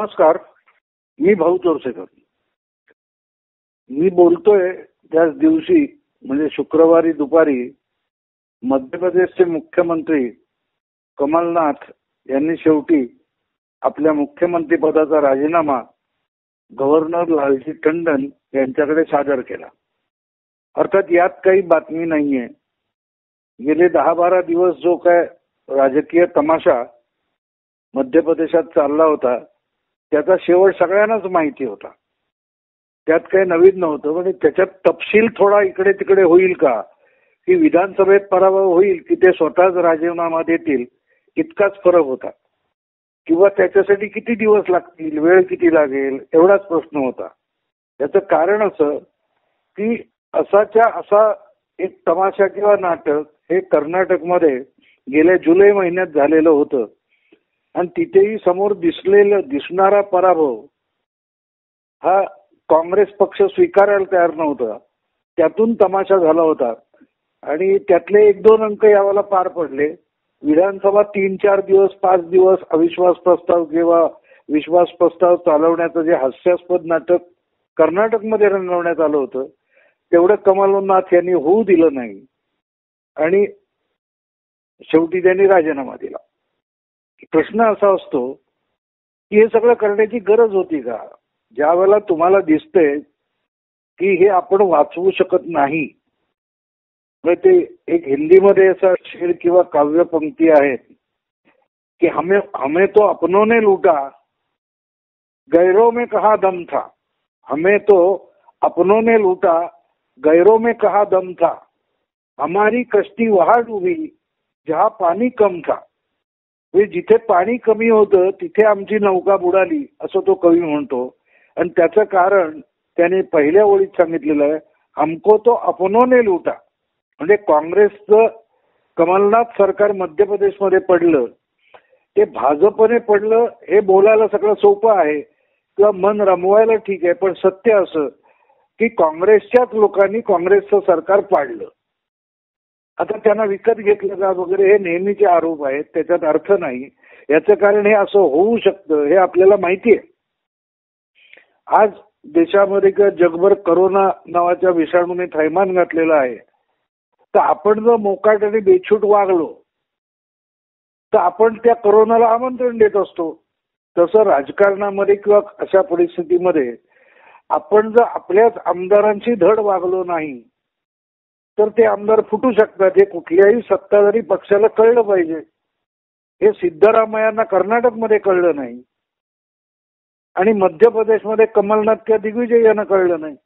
नमस्कार मी भाऊ चोरसेकर. मी बोलतोय त्याच दिवशी म्हणजे शुक्रवारी दुपारी मध्य प्रदेशचे मुख्यमंत्री कमलनाथ यांनी शेवटी आपल्या मुख्यमंत्री पदाचा राजीनामा गव्हर्नर लालजी टंडन यांच्याकडे सादर केला. अर्थात यात काही बातमी नाहीये. गेले दहा बारा दिवस जो काय राजकीय तमाशा मध्य प्रदेशात चालला होता त्याचा शेवट सगळ्यांनाच माहिती होता. त्यात काही नवीन नव्हतं म्हणजे त्याच्यात तपशील थोडा इकडे तिकडे होईल का? की विधानसभेत पराभव होईल की ते स्वतःच राजीनामा देतील इतकाच फरक होता. किंवा त्याच्यासाठी किती दिवस लागतील वेळ किती लागेल एवढाच प्रश्न होता. त्याचं कारण असं की असाच्या असा एक तमाशा किंवा नाटक हे कर्नाटकमध्ये गेल्या जुलै महिन्यात झालेलं होतं. आणि तिथेही समोर दिसलेलं दिसणारा पराभव हा काँग्रेस पक्ष स्वीकारायला तयार नव्हता. त्यातून तमाशा झाला होता. आणि त्यातले एक दोन अंक यावाला पार पडले. विधानसभा तीन चार दिवस पाच दिवस अविश्वास प्रस्ताव किंवा विश्वास प्रस्ताव चालवण्याचं जे हास्यास्पद नाटक कर्नाटकमध्ये रंगवण्यात आलं होतं तेवढं कमलनाथ यांनी होऊ दिलं नाही. आणि शेवटी त्यांनी राजीनामा दिला. प्रश्न असा असतो की हे सगळं करण्याची गरज होती का? ज्या वेळेला तुम्हाला दिसतंय की हे आपण वाचवू शकत नाही. म्हणजे ते एक हिंदीमध्ये असा शेर किंवा काव्य पंक्ती आहेत की हमें हमें तो अपनों लूटा गैरों में कहा दम था. हमें तो अपनों ने लूटा गैरों में कहा दम था. हमारी कश्ती वहां डुबी जहा पाणी कम था. म्हणजे जिथे पाणी कमी होतं तिथे आमची नौका बुडाली असं तो कवी म्हणतो. आणि त्याचं कारण त्याने पहिल्या ओळीत सांगितलेलं आहे हमको तो अपनोने लुटा. म्हणजे काँग्रेसचं कमलनाथ सरकार मध्य प्रदेशमध्ये पडलं ते भाजपने पडलं हे बोलायला सगळं सोपं आहे किंवा मन रमवायला ठीक आहे पण सत्य असं की काँग्रेसच्याच लोकांनी काँग्रेसचं सरकार पाडलं. आता त्यांना विकत घेतलं का वगैरे हे नेहमीचे आरोप आहेत त्याच्यात अर्थ नाही. याचं कारण हे असं होऊ शकतं हे आपल्याला माहिती आहे. आज देशामध्ये किंवा जगभर करोना नावाच्या विषाणूने थैमान घातलेलं आहे. तर आपण जर मोकाट आणि बेछूट वागलो तर आपण त्या करोनाला आमंत्रण देत असतो. तसं राजकारणामध्ये किंवा अशा परिस्थितीमध्ये आपण जर आपल्याच आमदारांची धड वागलो नाही तर ते आमदार फुटू शकतात. हे कुठल्याही सत्ताधारी पक्षाला कळलं पाहिजे. हे सिद्धरामय्यांना कर्नाटकमध्ये कळलं नाही. आणि मध्य प्रदेशमध्ये कमलनाथ किंवा दिग्विजय यांना कळलं नाही.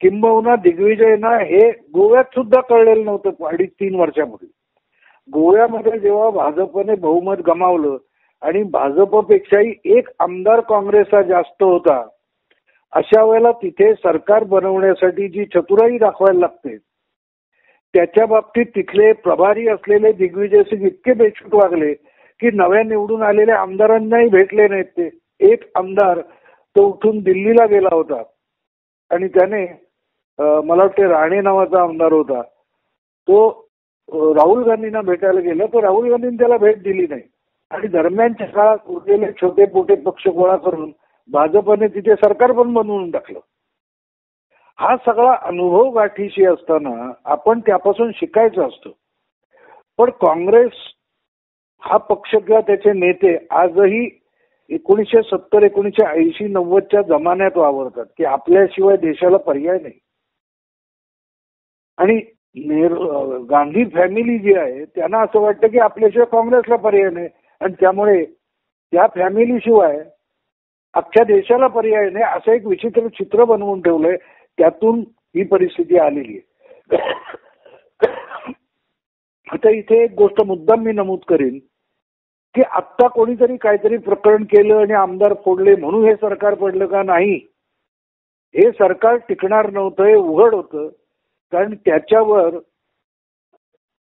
किंबहुना दिग्विजयना हे गोव्यात सुद्धा कळलेलं नव्हतं अडीच तीन वर्षापूर्वी. गोव्यामध्ये जेव्हा भाजपने बहुमत गमावलं आणि भाजपपेक्षाही एक आमदार काँग्रेसचा जास्त होता अशा वेळेला तिथे सरकार बनवण्यासाठी जी चतुराई दाखवायला लागते त्याच्या बाबतीत तिथले प्रभारी असलेले दिग्विजय सिंग इतके बेछूट वागले की नव्या निवडून आलेल्या आमदारांनाही भेटले नाहीत ते. एक आमदार तो उठून दिल्लीला गेला होता. आणि त्याने मला वाटते राणे नावाचा आमदार होता. तो राहुल गांधींना भेटायला गेला तर राहुल गांधींनी त्याला भेट दिली नाही. आणि दरम्यानच्या काळात उरलेले छोटे मोठे पक्ष गोळा करून भाजपने तिथे सरकार पण बनवून टाकलं. हा सगळा अनुभव गाठीशी असताना आपण त्यापासून शिकायचं असतो. पण काँग्रेस हा पक्ष किंवा त्याचे नेते आजही एकोणीसशे सत्तर एकोणीसशे ऐंशी नव्वदच्या जमान्यात वावरतात की आपल्याशिवाय देशाला पर्याय नाही. आणि नेहरू गांधी फॅमिली जी आहे त्यांना असं वाटतं की आपल्याशिवाय काँग्रेसला पर्याय नाही. आणि त्यामुळे त्या फॅमिलीशिवाय अख्ख्या देशाला पर्याय नाही असं एक विचित्र चित्र बनवून ठेवलंय. त्यातून ही परिस्थिती आलेली आहे. आता इथे एक गोष्ट मुद्दाम मी नमूद करीन की आत्ता कोणीतरी काहीतरी प्रकरण केलं आणि आमदार फोडले म्हणून हे सरकार पडलं का नाही? हे सरकार टिकणार नव्हतं हे उघड होतं. कारण त्याच्यावर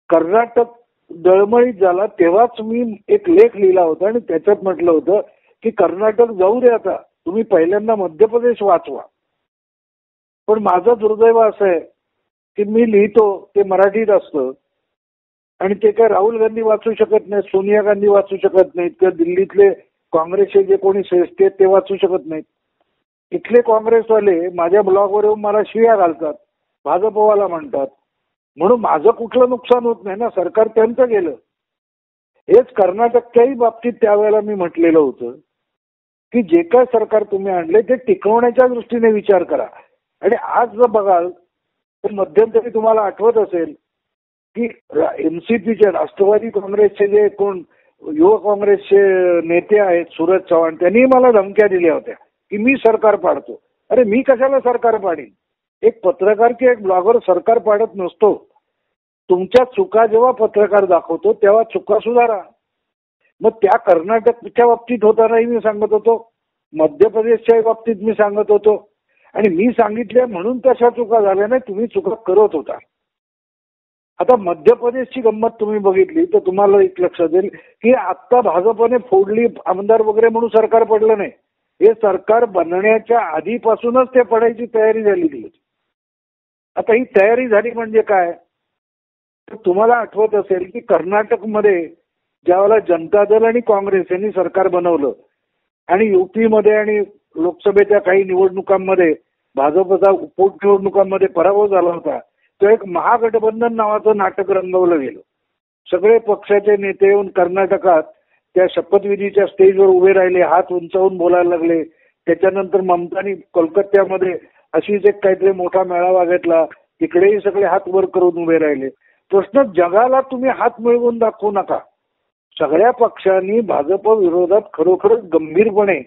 कर्नाटक दळमळीत झाला तेव्हाच मी एक लेख लिहिला होता आणि त्याच्यात म्हटलं होतं की कर्नाटक जाऊ दे आता तुम्ही पहिल्यांदा मध्य प्रदेश वाचवा. पण माझं दुर्दैव असं आहे की मी लिहितो ते मराठीत असतं. आणि ते काय राहुल गांधी वाचू शकत नाही सोनिया गांधी वाचू शकत नाहीत किंवा दिल्लीतले काँग्रेसचे जे कोणी श्रेष्ठ आहेत ते वाचू शकत नाहीत. इथले काँग्रेसवाले माझ्या ब्लॉगवर येऊन मला शिया घालतात भाजपवाला म्हणतात. म्हणून माझं कुठलं नुकसान होत नाही ना सरकार त्यांचं गेलं. हेच कर्नाटकच्याही बाबतीत त्यावेळेला मी म्हटलेलं होतं की जे काय सरकार तुम्ही आणले ते टिकवण्याच्या दृष्टीने विचार करा. आणि आज जर बघाल तर मध्यंतरी तुम्हाला आठवत असेल की एनसीपीचे राष्ट्रवादी काँग्रेसचे जे कोण युवक काँग्रेसचे नेते आहेत सूरज चव्हाण त्यांनी मला धमक्या दिल्या होत्या की मी सरकार पाडतो. अरे मी कशाला सरकार पाडीन? एक पत्रकार की एक ब्लॉगर सरकार पाडत नसतो. तुमच्या चुका जेव्हा पत्रकार दाखवतो तेव्हा चुका सुधारा. मग त्या कर्नाटकच्या बाबतीत होतानाही मी सांगत होतो. मध्य प्रदेशच्या बाबतीत मी सांगत होतो. आणि मी सांगितलं म्हणून तशा चुका झाल्या नाही तुम्ही चुका करत होता. आता मध्य प्रदेशची गंमत तुम्ही बघितली तर तुम्हाला एक लक्षात येईल की आत्ता भाजपने फोडली आमदार वगैरे म्हणून सरकार पडलं नाही. हे सरकार बनण्याच्या आधीपासूनच ते पडायची तयारी झालेली होती. आता ही तयारी झाली म्हणजे काय? तर तुम्हाला आठवत असेल की कर्नाटकमध्ये ज्यावेळेला जनता दल आणि काँग्रेस यांनी सरकार बनवलं आणि युपीमध्ये आणि लोकसभेच्या काही निवडणुकांमध्ये भाजपचा पोटनिवडणुकांमध्ये पराभव झाला होता तो एक महागठबंधन नावाचं नाटक रंगवलं गेलं. सगळे पक्षाचे नेते येऊन कर्नाटकात त्या शपथविधीच्या स्टेजवर उभे राहिले हात उंचावून बोलायला लागले. त्याच्यानंतर ममतानी कोलकात्यामध्ये अशीच एक काहीतरी मोठा मेळावा घेतला. तिकडेही सगळे हात वर करून उभे राहिले. प्रश्न जगाला तुम्ही हात मिळवून दाखवू नका. सगळ्या पक्षांनी भाजप विरोधात खरोखरच गंभीरपणे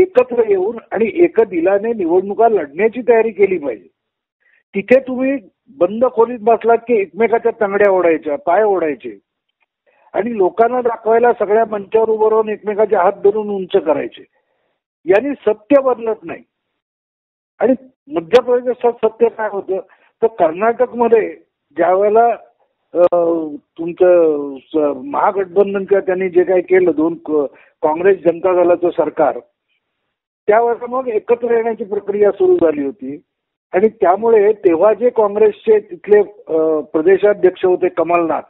एकत्र येऊन आणि एक दिलाने निवडणुका लढण्याची तयारी केली पाहिजे. तिथे तुम्ही बंद खोलीत बसलात की एकमेकाच्या तंगड्या ओढायच्या पाय ओढायचे. आणि लोकांना दाखवायला सगळ्या मंचावर उभं राहून एकमेकाचे हात धरून उंच करायचे. यांनी सत्य बदलत नाही. आणि मध्य प्रदेशात सत्य काय होतं? तर कर्नाटकमध्ये ज्या वेळेला तुमचं महागठबंधन किंवा त्यांनी जे काही केलं दोन काँग्रेस जनता दलाचं सरकार त्यावर मग एकत्र येण्याची प्रक्रिया सुरू झाली होती. आणि त्यामुळे तेव्हा जे काँग्रेसचे तिथले प्रदेशाध्यक्ष होते कमलनाथ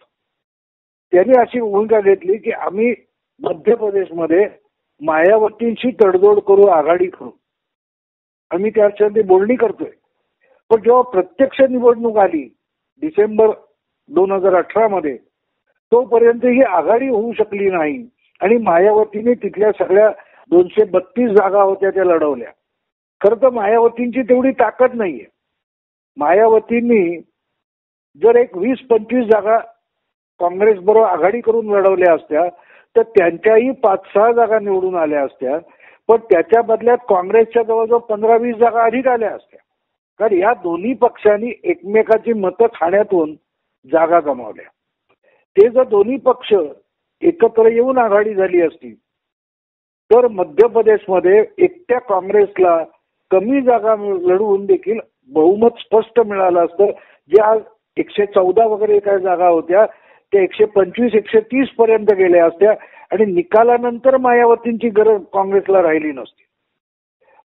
त्यांनी अशी भूमिका घेतली की आम्ही मध्य प्रदेशमध्ये मायावतींशी तडजोड करू आघाडी करू. आम्ही त्याच्यामध्ये बोलणी करतोय. पण जेव्हा प्रत्यक्ष निवडणूक आली डिसेंबर दोन हजार अठरा मध्ये तोपर्यंत ही आघाडी होऊ शकली नाही. आणि मायावतीने तिथल्या सगळ्या दोनशे बत्तीस जागा होत्या त्या लढवल्या. खरं तर मायावतींची तेवढी ताकद नाहीये. मायावतींनी जर एक वीस पंचवीस जागा काँग्रेस बरोबर आघाडी करून लढवल्या असत्या तर त्यांच्याही पाच सहा जागा निवडून आल्या असत्या पण त्याच्या बदल्यात काँग्रेसच्या जवळजवळ पंधरा वीस जागा अधिक आल्या असत्या. कारण या दोन्ही पक्षांनी एकमेकाची मतं खाण्यातून जागा गमावल्या. ते जर दोन्ही पक्ष एकत्र येऊन आघाडी झाली असती तर मध्य प्रदेशमध्ये एकट्या काँग्रेसला कमी जागा लढवून देखील बहुमत स्पष्ट मिळालं असतं. जे आज एकशे चौदा वगैरे काय जागा होत्या त्या एकशे पंचवीस एकशे तीस पर्यंत गेल्या असत्या आणि निकालानंतर मायावतींची गरज काँग्रेसला राहिली नसती.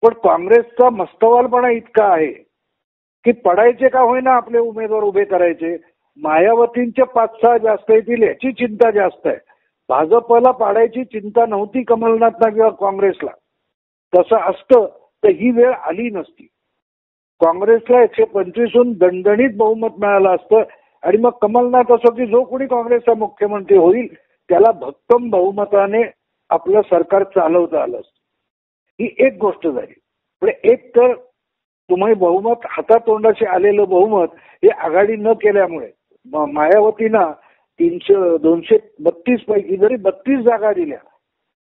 पण काँग्रेसचा मस्तवालपणा इतका आहे की पडायचे का होईना आपले उमेदवार उभे करायचे? मायावतींचे पाच सहा जास्त येतील याची चिंता जास्त आहे. भाजपला पाडायची चिंता नव्हती कमलनाथना किंवा काँग्रेसला. तसं असतं तर ही वेळ आली नसती. काँग्रेसला एकशे पंचवीसहून दणदणीत बहुमत मिळालं असतं. आणि मग कमलनाथ असो की जो कोणी काँग्रेसचा मुख्यमंत्री होईल त्याला भक्कम बहुमताने आपलं सरकार चालवता आलं असतं. ही एक गोष्ट झाली. पण एक तर तुम्ही बहुमत हातातोंडाशी आलेलं बहुमत हे आघाडी न केल्यामुळे मायावतीना तीनशे दोनशे बत्तीस पैकी जरी बत्तीस जागा दिल्या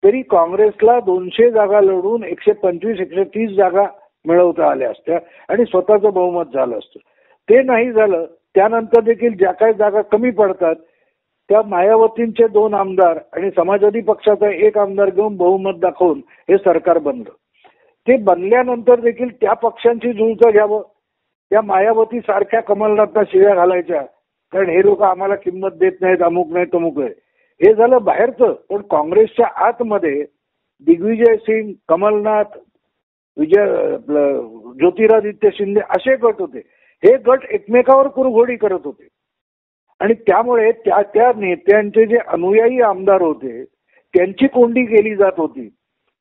तरी काँग्रेसला दोनशे जागा लढून एकशे पंचवीस एकशे तीस जागा मिळवता आल्या असत्या आणि स्वतःचं बहुमत झालं असतं. ते नाही झालं त्यानंतर देखील ज्या काही जागा कमी पडतात त्या मायावतींचे दोन आमदार आणि समाजवादी पक्षाचा एक आमदार घेऊन बहुमत दाखवून हे सरकार बनलं. ते बनल्यानंतर देखील त्या पक्षांची झुंज घ्यावं त्या मायावती सारख्या कमलनाथना शिव्या घालायच्या कारण हे लोक आम्हाला किंमत देत नाहीत अमुक नाही तमुक आहे हे झालं बाहेरचं. पण काँग्रेसच्या आतमध्ये दिग्विजय सिंग कमलनाथ विजय ज्योतिरादित्य शिंदे असे गट होते. हे गट एकमेकावर कुरघोडी करत होते. आणि त्यामुळे त्या त्या नेत्यांचे जे अनुयायी आमदार होते त्यांची कोंडी केली जात होती.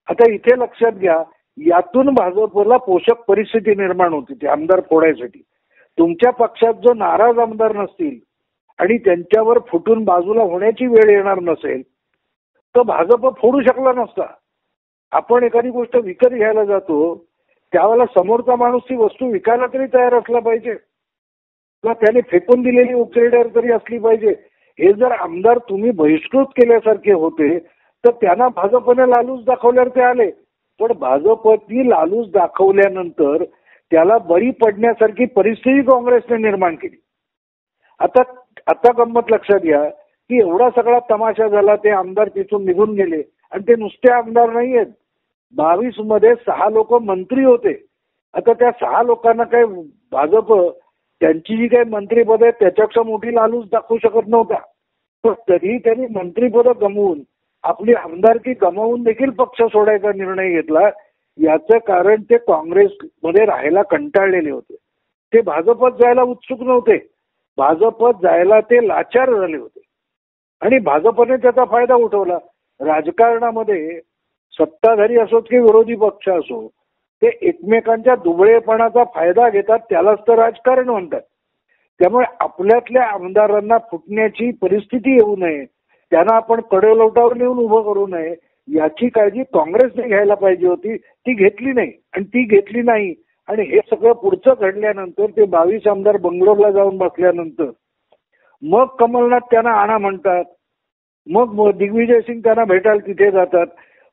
आता इथे लक्षात घ्या यातून भाजपला पोषक परिस्थिती निर्माण होती ते आमदार फोडायसाठी. तुमच्या पक्षात जो नाराज आमदार नसतील आणि त्यांच्यावर फुटून बाजूला होण्याची वेळ येणार नसेल तर भाजप फोडू शकला नसता. आपण एखादी गोष्ट विकत घ्यायला जातो त्यावेळेला समोरचा माणूस ती वस्तू विकायला तरी तयार असला पाहिजे. किंवा त्याने फेकून दिलेली उकेरड्यावर तरी असली पाहिजे. हे जर आमदार तुम्ही बहिष्कृत केल्यासारखे होते तर त्यांना भाजपने लालूच दाखवल्यावर ते आले. पण भाजपनी लालूच दाखवल्यानंतर त्याला बळी पडण्यासारखी परिस्थिती काँग्रेसने निर्माण केली. आता आता गंमत लक्षात घ्या की एवढा सगळा तमाशा झाला ते आमदार तिथून निघून गेले आणि ते नुसते आमदार नाही आहेत बावीसमध्ये सहा लोक मंत्री होते. आता त्या सहा लोकांना काय भाजप त्यांची जी काही मंत्रीपद आहेत त्याच्यापेक्षा मोठी लालूच दाखवू शकत नव्हता पण तरीही त्यांनी मंत्रीपद गमवून आपली आमदारकी गमावून देखील पक्ष सोडायचा निर्णय घेतला याचं कारण ते काँग्रेसमध्ये राहायला कंटाळलेले होते. ते भाजपत जायला उत्सुक नव्हते. भाजपत जायला ते लाचार झाले होते. आणि भाजपने त्याचा फायदा उठवला. राजकारणामध्ये सत्ताधारी असोत की विरोधी पक्ष असो ते एकमेकांच्या दुबळेपणाचा फायदा घेतात त्यालाच तर राजकारण म्हणतात. त्यामुळे आपल्यातल्या आमदारांना फुटण्याची परिस्थिती येऊ नये. त्यांना आपण कडेलोटावर नेऊन उभं करू नये. याची काळजी काँग्रेसने घ्यायला पाहिजे होती. ती घेतली नाही आणि ती घेतली नाही. आणि हे सगळं पुढचं घडल्यानंतर ते बावीस आमदार बंगलोरला जाऊन बसल्यानंतर मग कमलनाथ त्यांना आणा म्हणतात. मग दिग्विजय सिंग त्यांना भेटायला तिथे जातात.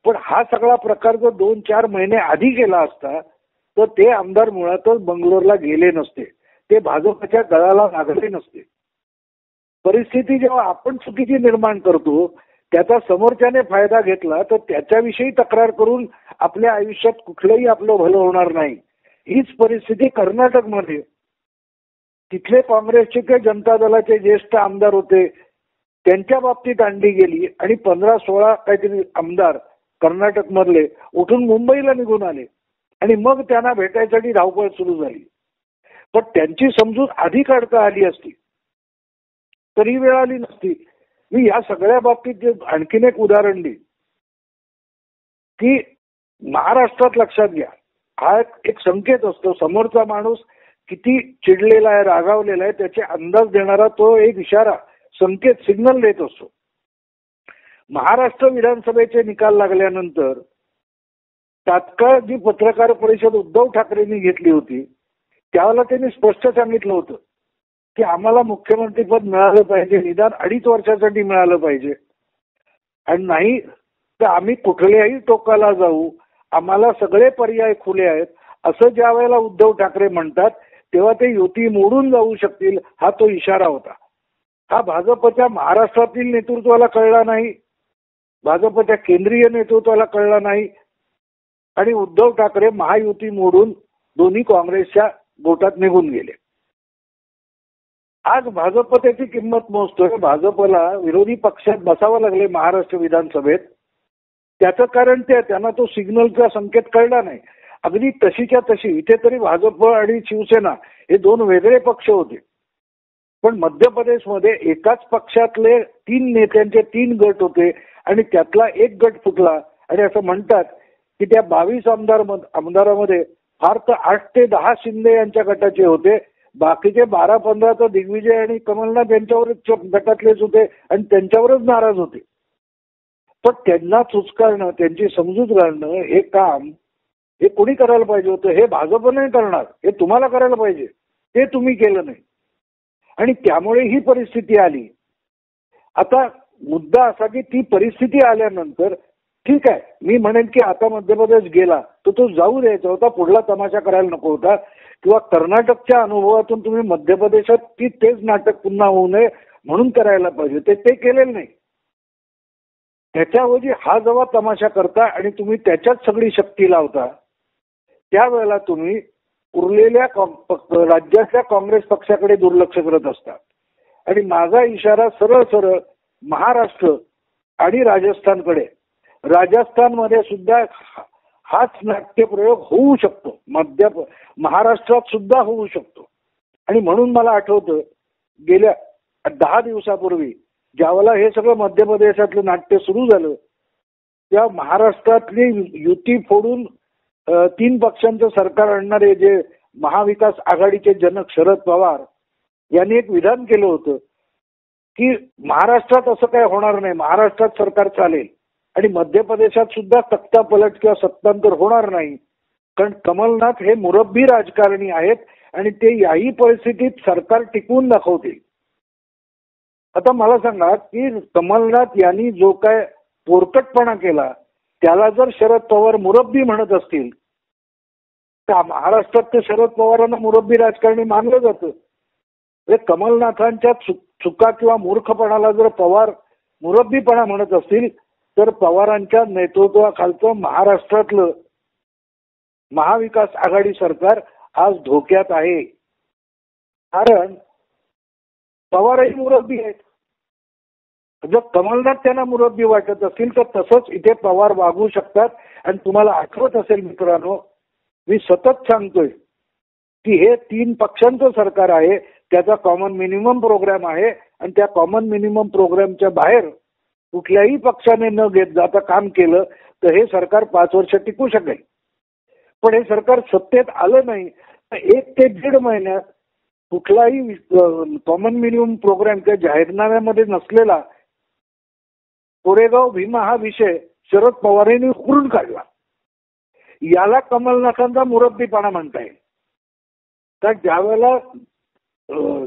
पण हा सगळा प्रकार जर दोन चार महिने आधी केला असता तर ते आमदार मुळातच बंगलोरला गेले नसते. ते भाजपच्या गळाला लागले नसते. परिस्थिती जेव्हा आपण चुकीची निर्माण करतो त्याचा समोरच्याने फायदा घेतला तर त्याच्याविषयी तक्रार करून आपल्या आयुष्यात कुठलंही आपलं भलं होणार नाही. हीच परिस्थिती कर्नाटकमध्ये. तिथले काँग्रेसचे किंवा जनता दलाचे ज्येष्ठ आमदार होते त्यांच्या बाबतीत आणली गेली आणि पंधरा सोळा काहीतरी आमदार कर्नाटक मधले उठून मुंबईला निघून आले. आणि मग त्यांना भेटायसाठी धावपळ सुरू झाली. पण त्यांची समजूत आधी काढता आली असती. तरी वेळ आली नसती. मी या सगळ्या बाबतीत जे आणखीन एक उदाहरण देईन की महाराष्ट्रात लक्षात घ्या हा एक संकेत असतो. समोरचा माणूस किती चिडलेला आहे रागावलेला आहे त्याचे अंदाज देणारा तो एक इशारा संकेत सिग्नल देत असतो. महाराष्ट्र विधानसभेचे निकाल लागल्यानंतर तात्काळ जी पत्रकार परिषद उद्धव ठाकरेंनी घेतली होती त्यावेळेला त्यांनी स्पष्ट सांगितलं होतं. की आम्हाला मुख्यमंत्रीपद मिळालं पाहिजे निदान अडीच वर्षासाठी मिळालं पाहिजे. आणि नाही तर आम्ही कुठल्याही टोकाला जाऊ आम्हाला सगळे पर्याय खुले आहेत असं ज्या वेळेला उद्धव ठाकरे म्हणतात तेव्हा ते युती मोडून जाऊ शकतील हा तो इशारा होता. हा भाजपच्या महाराष्ट्रातील नेतृत्वाला कळला नाही भाजपच्या केंद्रीय नेतृत्वाला कळला नाही आणि उद्धव ठाकरे महायुती मोडून दोन्ही काँग्रेसच्या गोटात निघून गेले. आज भाजप त्याची किंमत मोजतोय. भाजपला विरोधी पक्षात बसावं लागले महाराष्ट्र विधानसभेत. त्याचं कारण ते त्यांना तो सिग्नलचा संकेत कळला नाही. अगदी तशीच्या तशी इथे तरी भाजप आणि शिवसेना हे दोन वेगळे पक्ष होते. पण मध्य प्रदेशमध्ये एकाच पक्षातले तीन नेत्यांचे तीन गट होते आणि त्यातला एक गट फुटला. आणि असं म्हणतात की त्या बावीस आमदार आमदारामध्ये फार तर आठ ते दहा शिंदे यांच्या गटाचे होते. बाकीचे बारा पंधरा तर दिग्विजय आणि कमलनाथ यांच्यावरच गटातलेच होते आणि त्यांच्यावरच नाराज होते. पण त्यांना चुचकारणं त्यांची समजूत घालणं हे काम हे कोणी करायला पाहिजे होतं? हे भाजप नाही करणार. हे तुम्हाला करायला पाहिजे. ते तुम्ही केलं नाही. आणि त्यामुळे ही परिस्थिती आली. आता मुद्दा असा की ती परिस्थिती आल्यानंतर ठीक आहे मी म्हणेन की आता मध्य प्रदेश गेला तर तो जाऊ द्यायचा होता पुढला तमाशा करायला नको होता. किंवा कर्नाटकच्या अनुभवातून तुम्ही मध्य प्रदेशात ती तेच नाटक पुन्हा होऊ नये म्हणून करायला पाहिजे. ते ते केलेलं नाही. त्याच्याऐवजी हा जेव्हा तमाशा करता आणि तुम्ही त्याच्यात सगळी शक्ती लावता त्यावेळेला तुम्ही उरलेल्या राज्यातल्या काँग्रेस पक्षाकडे दुर्लक्ष करत असतात आणि माझा इशारा सरळ सरळ महाराष्ट्र आणि राजस्थानकडे. राजस्थानमध्ये सुद्धा हाच नाट्यप्रयोग होऊ शकतो. मध्य महाराष्ट्रात सुद्धा होऊ शकतो. आणि म्हणून मला आठवतं गेल्या दहा दिवसापूर्वी ज्यावेळेला हे सगळं मध्य प्रदेशातलं नाट्य सुरू झालं त्या महाराष्ट्रातली युती फोडून तीन पक्षांचं सरकार आणणारे जे महाविकास आघाडीचे जनक शरद पवार यांनी एक विधान केलं होतं की महाराष्ट्रात असं काय होणार नाही. महाराष्ट्रात सरकार चालेल. आणि मध्य प्रदेशात सुद्धा तख्ता पलट किंवा सत्तांतर होणार नाही. कारण कमलनाथ हे मुरब्बी राजकारणी आहेत आणि ते याही परिस्थितीत सरकार टिकवून दाखवतील. आता मला सांगा की कमलनाथ यांनी जो काय पोरकटपणा केला त्याला जर शरद पवार मुरब्बी म्हणत असतील तर महाराष्ट्रात ते शरद पवारांना मुरब्बी राजकारणी मानलं जातं. म्हणजे कमलनाथांच्या चुका किंवा मूर्खपणाला जर पवार मुरब्बीपणा म्हणत असतील तर पवारांच्या नेतृत्वाखालचं महाराष्ट्रातलं महाविकास आघाडी सरकार आज धोक्यात आहे. कारण पवारही मुरब्बी आहेत. जर कमलनाथ त्यांना मुरब्बी वाटत असतील तर तसंच इथे पवार वागू शकतात. आणि तुम्हाला आठवत असेल मित्रांनो मी सतत सांगतोय की हे तीन पक्षांचं सरकार आहे. त्याचा कॉमन मिनिमम प्रोग्राम आहे. आणि त्या कॉमन मिनिमम प्रोग्रामच्या बाहेर कुठल्याही पक्षाने न घेत जाता काम केलं तर हे सरकार पाच वर्ष टिकू शकेल. पण हे सरकार सत्तेत आलं नाही तर एक ते दीड महिन्यात कुठलाही कॉमन मिनिमम प्रोग्राम किंवा जाहीरनाम्यामध्ये नसलेला कोरेगाव भीमा हा विषय शरद पवारांनी उकरून काढला. याला कमलनाथांचा मुरब्बीपणा म्हणता येईल. तर ज्यावेळेला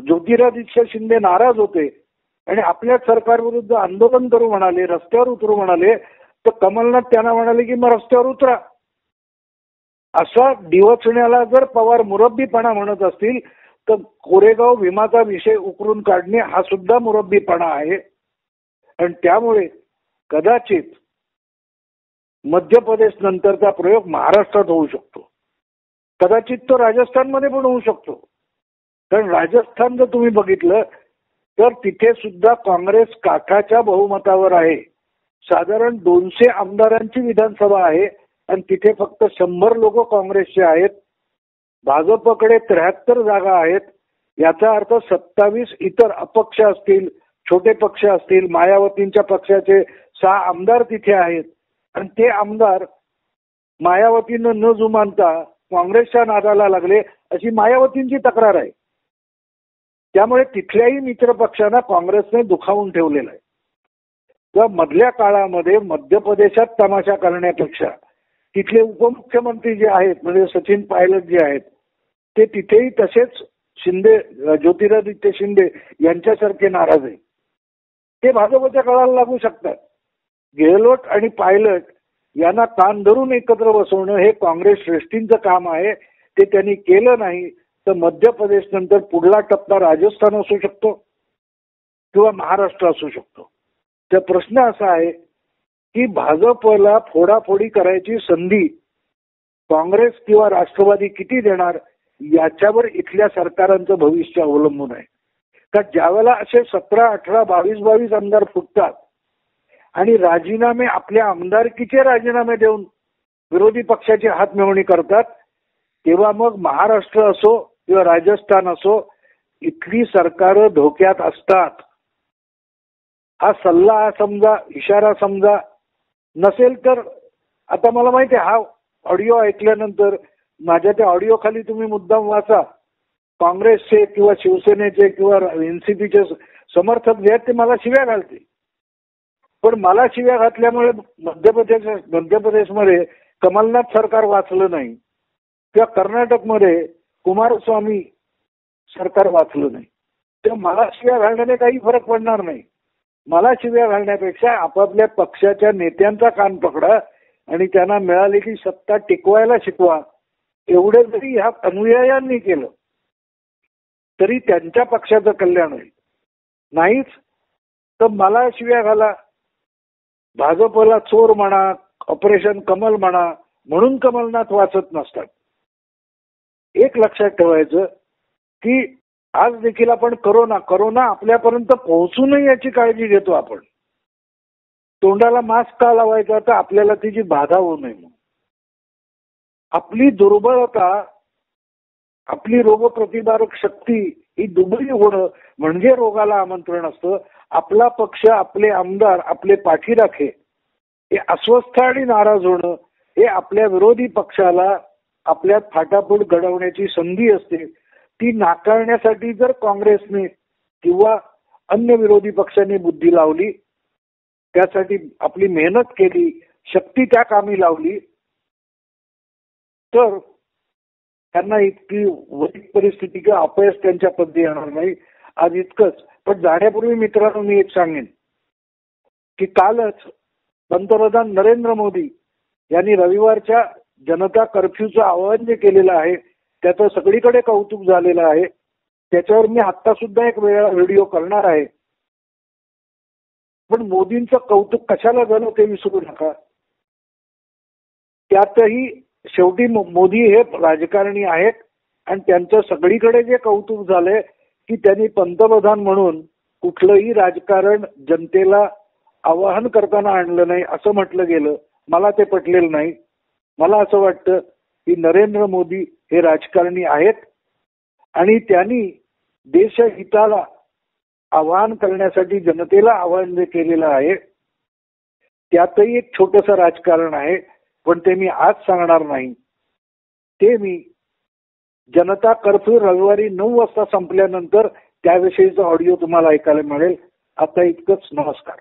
ज्योतिरादित्य शिंदे नाराज होते आणि आपल्या सरकारविरुद्ध आंदोलन करू म्हणाले रस्त्यावर उतरू म्हणाले तर कमलनाथ त्यांना म्हणाले की मग रस्त्यावर उतरा. असा डिवचण्याला जर पवार मुरब्बीपणा म्हणत असतील तर कोरेगाव भीमाचा विषय उकरून काढणे हा सुद्धा मुरब्बीपणा आहे. आणि त्यामुळे कदाचित मध्य प्रदेश नंतरचा प्रयोग महाराष्ट्रात होऊ शकतो. कदाचित तो राजस्थानमध्ये पण होऊ शकतो. कारण राजस्थान जर तुम्ही बघितलं तर तिथे सुद्धा काँग्रेस काठाच्या बहुमतावर आहे. साधारण दोनशे आमदारांची विधानसभा आहे आणि तिथे फक्त शंभर लोक काँग्रेसचे आहेत. भाजपकडे त्र्याहत्तर जागा आहेत. याचा अर्थ सत्तावीस इतर अपक्ष असतील छोटे पक्ष असतील मायावतींच्या पक्षाचे सहा आमदार तिथे आहेत. आणि ते आमदार मायावतीनं न जुमानता काँग्रेसच्या नादाला लागले अशी मायावतींची तक्रार आहे. त्यामुळे तिथल्याही मित्र पक्षांना काँग्रेसने दुखावून ठेवलेलं आहे. तर मधल्या काळामध्ये मध्य प्रदेशात तमाशा करण्यापेक्षा तिथले उपमुख्यमंत्री जे आहेत म्हणजे सचिन पायलट जे आहेत ते तिथेही तसेच शिंदे ज्योतिरादित्य शिंदे यांच्यासारखे नाराज आहे ते भाजपच्या काळाला लागू शकतात. गेहलोत आणि पायलट यांना कान धरून एकत्र बसवणं हे काँग्रेस श्रेष्ठींचं काम आहे ते त्यांनी केलं नाही तर मध्य प्रदेश नंतर पुढला टप्पा राजस्थान असू शकतो किंवा महाराष्ट्र असू शकतो. तर प्रश्न असा आहे की भाजपला फोडाफोडी करायची संधी काँग्रेस किंवा राष्ट्रवादी किती देणार याच्यावर इथल्या सरकारांचं भविष्य अवलंबून आहे. का ज्यावेळेला असे सतरा अठरा बावीस बावीस आमदार फुटतात आणि राजीनामे आपल्या आमदारकीचे राजीनामे देऊन विरोधी पक्षाची हातमिळवणी करतात तेव्हा मग महाराष्ट्र असो किंवा राजस्थान असो इथली सरकार धोक्यात असतात. हा सल्ला समजा इशारा समजा नसेल तर आता मला माहिती आहे हा ऑडिओ ऐकल्यानंतर माझ्या त्या ऑडिओ खाली तुम्ही मुद्दाम वाचा. काँग्रेसचे किंवा शिवसेनेचे किंवा एनसीपीचे समर्थक जे आहेत ते मला शिव्या घालते पण मला शिव्या घातल्यामुळे मध्य प्रदेश मध्य प्रदेशमध्ये कमलनाथ सरकार वाचलं नाही. किंवा कर्नाटकमध्ये कुमारस्वामी सरकार वाचलं नाही. तर मला शिव्या घालण्याने काही फरक पडणार नाही. मला शिव्या घालण्यापेक्षा आपापल्या पक्षाच्या नेत्यांचा कान पकडा आणि त्यांना मिळालेली सत्ता टिकवायला शिकवा. एवढं जरी ह्या अनुयायांनी केलं तरी त्यांच्या पक्षाचं कल्याण होईल. नाहीच तर मला शिव्या घाला. भाजपला चोर म्हणा ऑपरेशन कमल म्हणा म्हणून कमलनाथ वाचत नसतात. एक लक्षात ठेवायचं की आज देखील आपण करोना करोना आपल्यापर्यंत पोहोचू नये याची काळजी घेतो आपण. तोंडाला मास्क का लावायचा? तर आपल्याला तिची बाधा होऊ नये म्हणून. आपली दुर्बलता आपली रोगप्रतिकारक शक्ती ही दुबळी होणं म्हणजे रोगाला आमंत्रण असतं. आपला पक्ष आपले आमदार आपले पाठीराखे हे अस्वस्थ आणि नाराज होणं हे आपल्या विरोधी पक्षाला आपल्यात फाटाफूट घडवण्याची संधी असते ती नाकारण्यासाठी जर काँग्रेसने किंवा अन्य विरोधी पक्षांनी बुद्धी लावली त्यासाठी आपली मेहनत केली शक्ती त्या कामी लावली तर त्यांना इतकी वाईट परिस्थिती किंवा अपयश त्यांच्या पद्धती येणार नाही. आज इतकंच. पण जाण्यापूर्वी मित्रांनो मी एक सांगेन की कालच पंतप्रधान नरेंद्र मोदी यांनी रविवारच्या जनता कर्फ्यूचं आवाहन जे केलेलं आहे त्याचं सगळीकडे कौतुक झालेलं आहे. त्याच्यावर मी आत्ता सुद्धा एक वेळा व्हिडिओ करणार आहे. पण मोदींचं कौतुक कशाला झालं ते विसरू नका. त्यातही शेवटी मोदी हे राजकारणी आहेत आणि त्यांचं सगळीकडे जे कौतुक झालंय की त्यांनी पंतप्रधान म्हणून कुठलंही राजकारण जनतेला आवाहन करताना आणलं नाही असं म्हटलं गेलं. मला ते पटलेलं नाही. मला असं वाटतं की नरेंद्र मोदी हे राजकारणी आहेत आणि त्यांनी देशहिताला आवाहन करण्यासाठी जनतेला आवाहन जे केलेलं आहे त्यातही एक छोटस राजकारण आहे पण ते मी आज सांगणार नाही. ते मी जनता कर्फ्यू रविवारी नऊ वाजता संपल्यानंतर त्याविषयीचा ऑडिओ तुम्हाला ऐकायला मिळेल. आता इतकंच. नमस्कार.